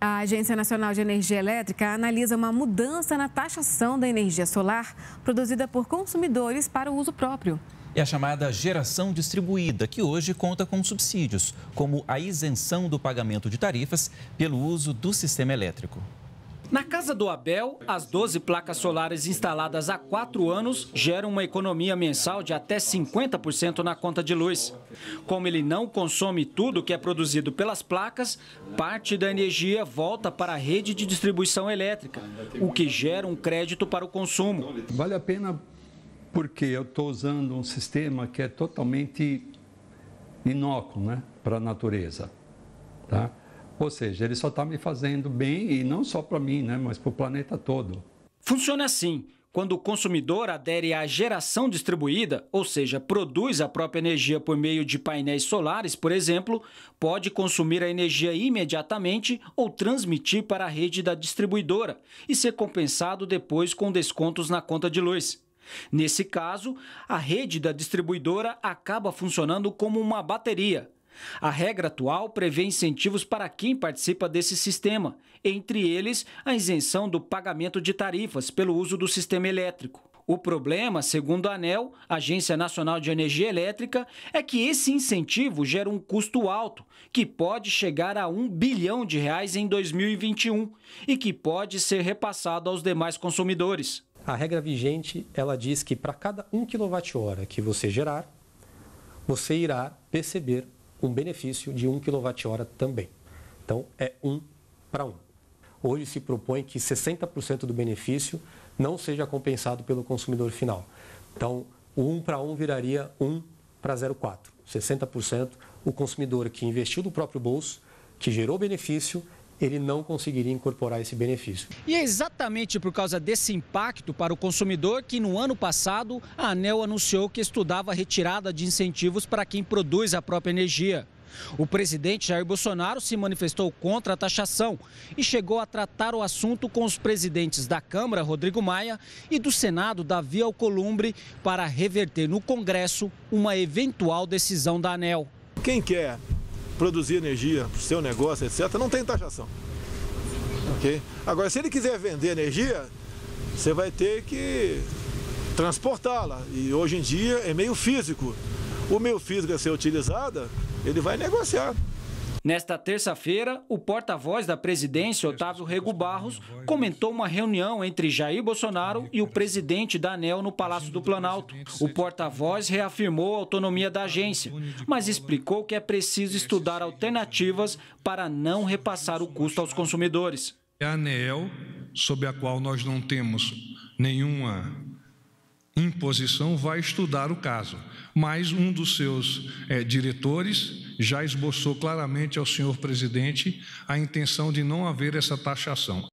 A Agência Nacional de Energia Elétrica analisa uma mudança na taxação da energia solar produzida por consumidores para o uso próprio. É a chamada geração distribuída, que hoje conta com subsídios, como a isenção do pagamento de tarifas pelo uso do sistema elétrico. Na casa do Abel, as 12 placas solares instaladas há quatro anos geram uma economia mensal de até 50% na conta de luz. Como ele não consome tudo que é produzido pelas placas, parte da energia volta para a rede de distribuição elétrica, o que gera um crédito para o consumo. Vale a pena porque eu estou usando um sistema que é totalmente inócuo né, para a natureza. Tá? Ou seja, ele só está me fazendo bem, e não só para mim, né, mas para o planeta todo. Funciona assim. Quando o consumidor adere à geração distribuída, ou seja, produz a própria energia por meio de painéis solares, por exemplo, pode consumir a energia imediatamente ou transmitir para a rede da distribuidora e ser compensado depois com descontos na conta de luz. Nesse caso, a rede da distribuidora acaba funcionando como uma bateria. A regra atual prevê incentivos para quem participa desse sistema, entre eles a isenção do pagamento de tarifas pelo uso do sistema elétrico. O problema, segundo a ANEL, Agência Nacional de Energia Elétrica, é que esse incentivo gera um custo alto, que pode chegar a um bilhão de reais em 2021 e que pode ser repassado aos demais consumidores. A regra vigente, ela diz que para cada 1 kWh que você gerar, você irá perceber um benefício de 1 kWh também. Então, é 1 para 1. Hoje se propõe que 60% do benefício não seja compensado pelo consumidor final. Então, o 1 para 1 viraria 1 para 0,4. 60% o consumidor que investiu do próprio bolso, que gerou benefício ele não conseguiria incorporar esse benefício. E é exatamente por causa desse impacto para o consumidor que no ano passado a ANEL anunciou que estudava a retirada de incentivos para quem produz a própria energia. O presidente Jair Bolsonaro se manifestou contra a taxação e chegou a tratar o assunto com os presidentes da Câmara, Rodrigo Maia, e do Senado, Davi Alcolumbre, para reverter no Congresso uma eventual decisão da ANEL. Quem quer produzir energia para o seu negócio, etc., não tem taxação. Ok? Agora, se ele quiser vender energia, você vai ter que transportá-la. E hoje em dia é meio físico. O meio físico a ser utilizada, ele vai negociar. Nesta terça-feira, o porta-voz da presidência, Otávio Rego Barros, comentou uma reunião entre Jair Bolsonaro e o presidente da ANEL no Palácio do Planalto. O porta-voz reafirmou a autonomia da agência, mas explicou que é preciso estudar alternativas para não repassar o custo aos consumidores. A ANEL, sob a qual nós não temos nenhuma imposição, vai estudar o caso. Mas um dos seus é, diretores já esboçou claramente ao senhor presidente a intenção de não haver essa taxação.